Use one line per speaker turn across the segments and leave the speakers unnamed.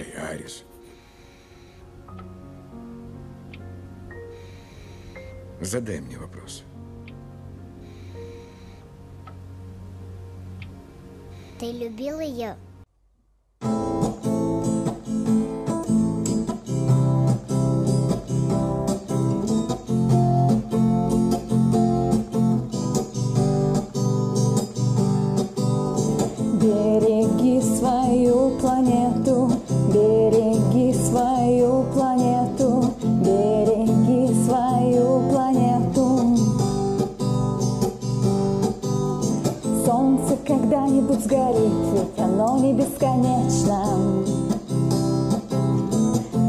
Эй, Айрис. Задай мне вопрос.
Ты любил ее?
Когда-нибудь сгорит, ведь оно не бесконечно.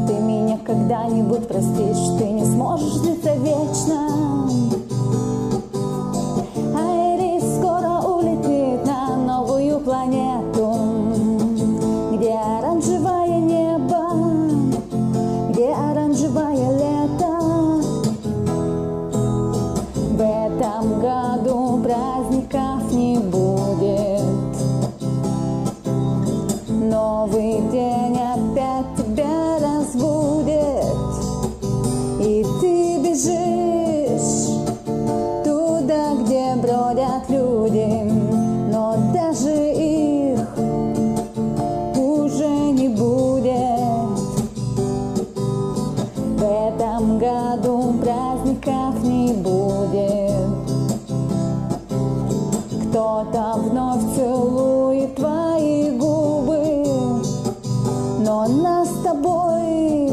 Ты меня когда-нибудь простишь, ты не сможешь длиться вечно. Этом году праздников не будет. Кто-то вновь целует твои губы, но нас с тобой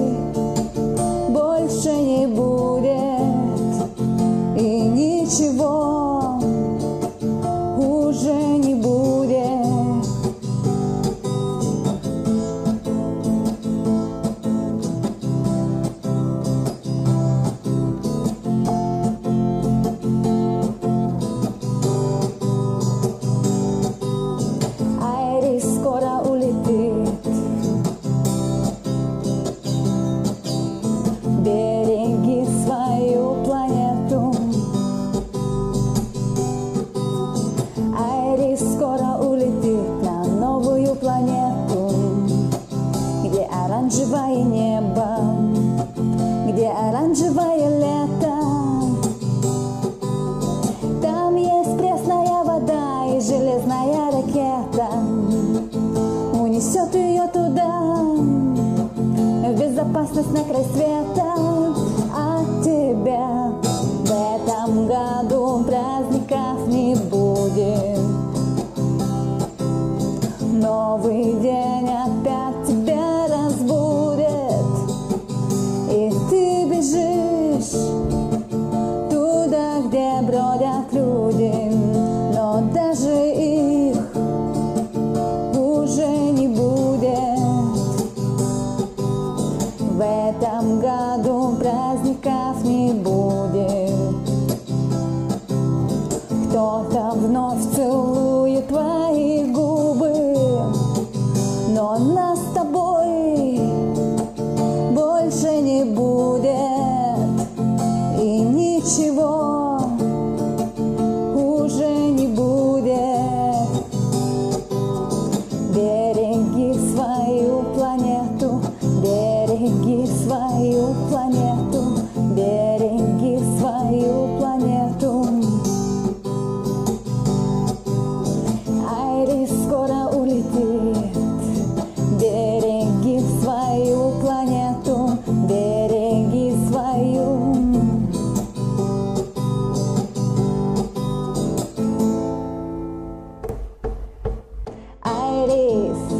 больше не будет и ничего На радостных света от тебя. В этом году праздников не будет. Новый день. В этом году праздников не it is.